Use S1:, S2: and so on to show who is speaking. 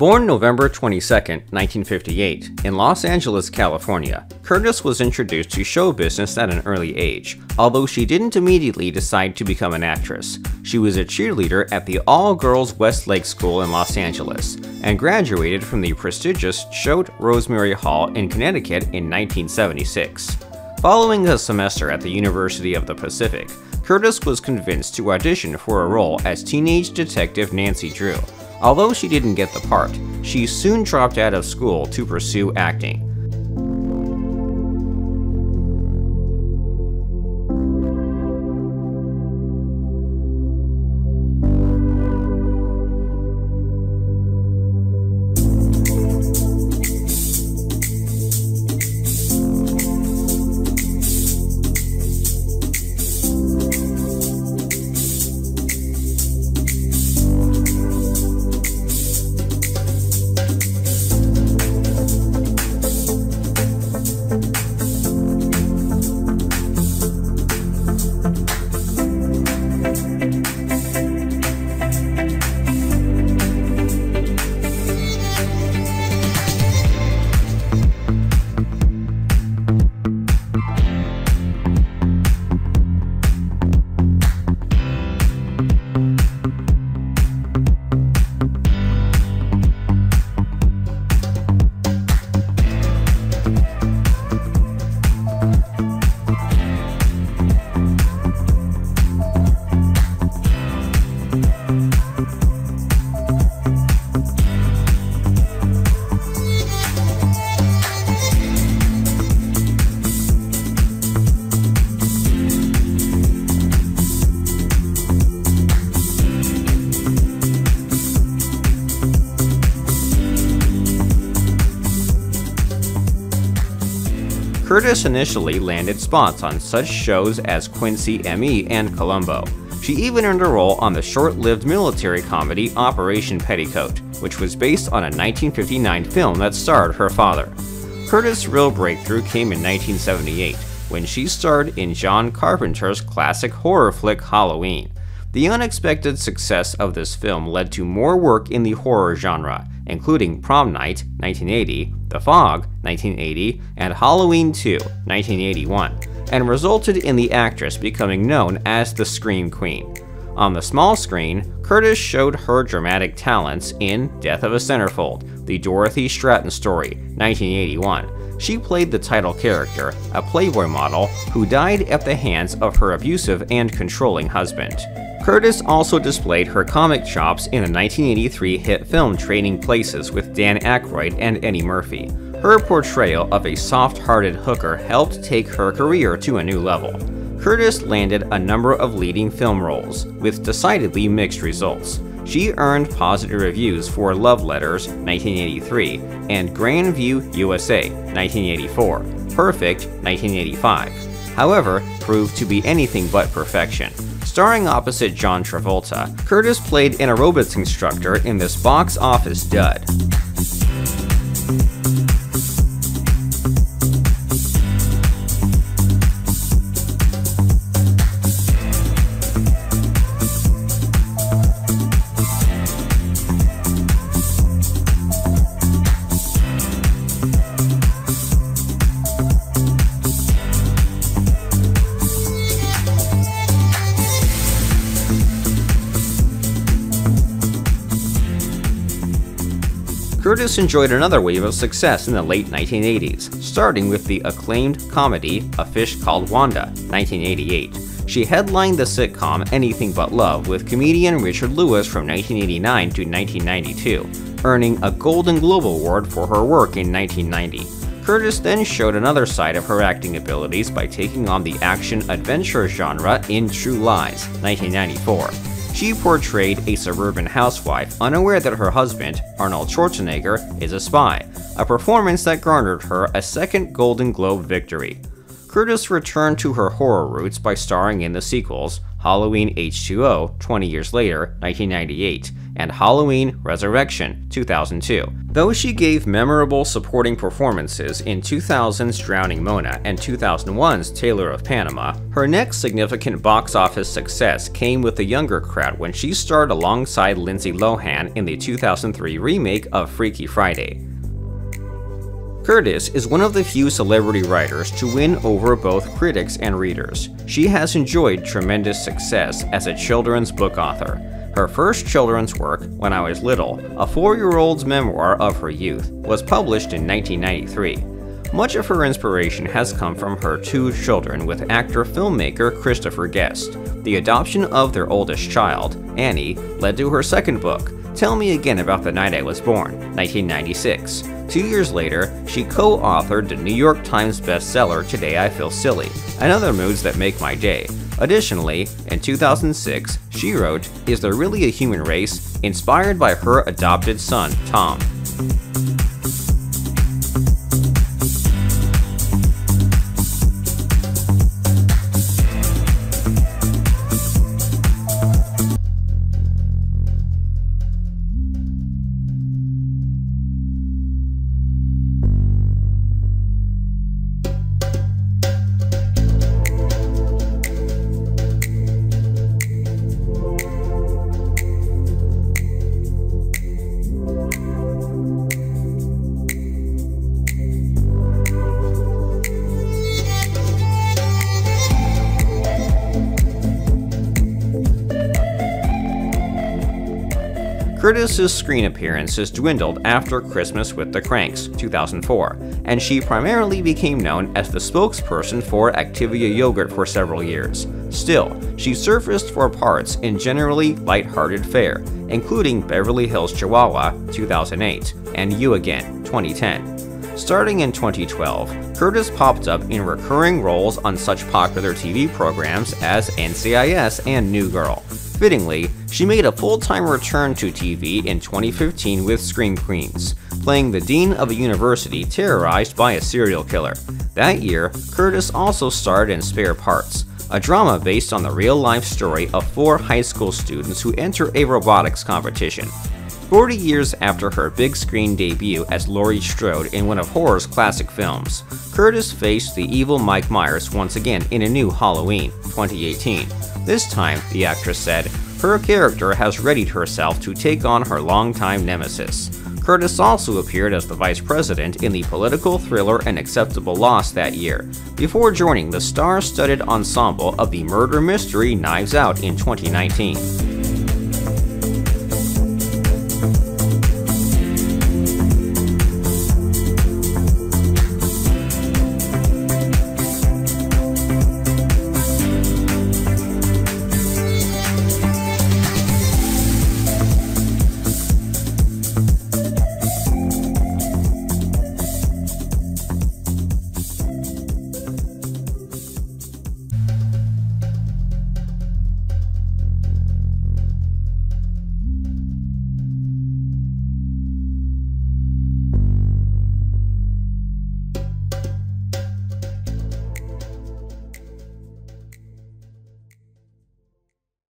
S1: Born November 22, 1958, in Los Angeles, California, Curtis was introduced to show business at an early age, although she didn't immediately decide to become an actress. She was a cheerleader at the all-girls Westlake School in Los Angeles, and graduated from the prestigious Choate Rosemary Hall in Connecticut in 1976. Following a semester at the University of the Pacific, Curtis was convinced to audition for a role as teenage detective Nancy Drew, Although she didn't get the part, she soon dropped out of school to pursue acting. Curtis initially landed spots on such shows as Quincy ME and Columbo. She even earned a role on the short-lived military comedy Operation Petticoat, which was based on a 1959 film that starred her father. Curtis' real breakthrough came in 1978, when she starred in John Carpenter's classic horror flick Halloween. The unexpected success of this film led to more work in the horror genre, including Prom Night, 1980, The Fog, 1980, and Halloween 2, 1981, and resulted in the actress becoming known as the Scream Queen. On the small screen, Curtis showed her dramatic talents in Death of a Centerfold, the Dorothy Stratten story, 1981. She played the title character, a Playboy model who died at the hands of her abusive and controlling husband. Curtis also displayed her comic chops in the 1983 hit film Trading Places with Dan Aykroyd and Eddie Murphy. Her portrayal of a soft-hearted hooker helped take her career to a new level. Curtis landed a number of leading film roles, with decidedly mixed results. She earned positive reviews for Love Letters 1983 and Grandview USA 1984, Perfect 1985. However, proved to be anything but perfection. Starring opposite John Travolta, Curtis played an aerobics instructor in this box office dud. Curtis enjoyed another wave of success in the late 1980s, starting with the acclaimed comedy A Fish Called Wanda, 1988. She headlined the sitcom Anything But Love with comedian Richard Lewis from 1989 to 1992, earning a Golden Globe Award for her work in 1990. Curtis then showed another side of her acting abilities by taking on the action-adventure genre in True Lies, 1994. She portrayed a suburban housewife unaware that her husband, Arnold Schwarzenegger, is a spy, a performance that garnered her a second Golden Globe victory. Curtis returned to her horror roots by starring in the sequels Halloween H2O 20 years later, 1998, and Halloween Resurrection 2002. Though she gave memorable supporting performances in 2000's Drowning Mona and 2001's Tailor of Panama, her next significant box office success came with the younger crowd when she starred alongside Lindsay Lohan in the 2003 remake of Freaky Friday. Curtis is one of the few celebrity writers to win over both critics and readers. She has enjoyed tremendous success as a children's book author. Her first children's work, When I Was Little, a four-year-old's memoir of her youth, was published in 1993. Much of her inspiration has come from her two children with actor-filmmaker Christopher Guest. The adoption of their oldest child, Annie, led to her second book, Tell Me Again About the Night I Was Born, 1996. Two years later, she co-authored the New York Times bestseller Today I Feel Silly, and other moods that make my day, Additionally, in 2006, she wrote, Is There Really a Human Race? inspired by her adopted son, Tom. Curtis's screen appearances dwindled after Christmas with the Cranks, 2004, and she primarily became known as the spokesperson for Activia Yogurt for several years. Still, she surfaced for parts in generally light-hearted fare, including Beverly Hills Chihuahua, 2008, and You Again, 2010. Starting in 2012, Curtis popped up in recurring roles on such popular TV programs as NCIS and New Girl. Fittingly, she made a full-time return to TV in 2015 with Scream Queens, playing the dean of a university terrorized by a serial killer. That year, Curtis also starred in Spare Parts, a drama based on the real-life story of four high school students who enter a robotics competition. 40 years after her big screen debut as Laurie Strode in one of horror's classic films, Curtis faced the evil Mike Myers once again in a new Halloween, 2018. This time, the actress said, her character has readied herself to take on her longtime nemesis. Curtis also appeared as the vice president in the political thriller An Acceptable Loss that year, before joining the star-studded ensemble of the murder mystery Knives Out in 2019.